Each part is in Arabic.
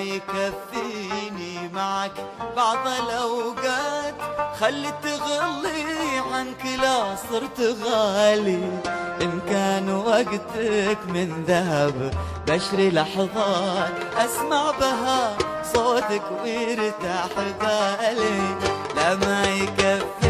يكفيني معك بعض الأوقات. خلي تغلي عنك لا صرت غالي. إن كان وقتك من ذهب بشري لحظات أسمع بها صوتك ويرتاح بالي لا ما يكفي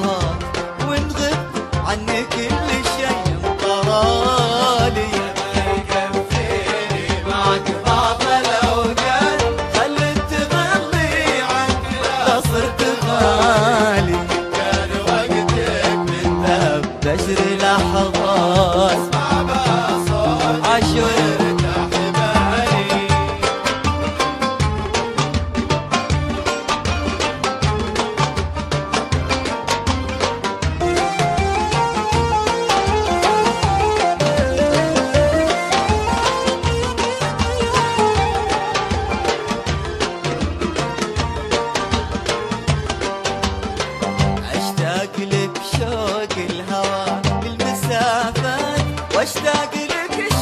شوق الهوى للمسافات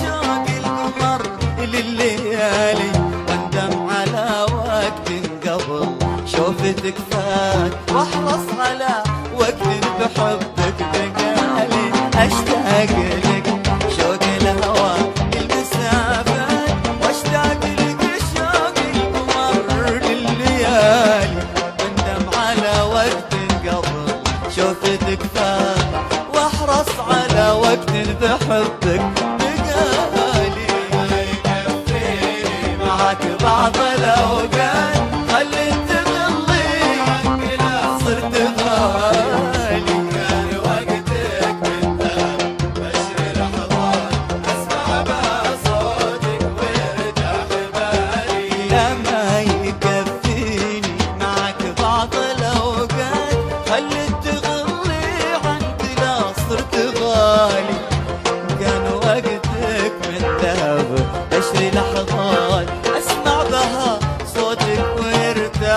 شوق لليالي. على وقت قبل شوفتك فات وأحرص على وقت بحبك بقالي. أشتاق لك الكفاح واحرص على وقت بحبك بقالي ما يكفي معك بعض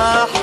啊。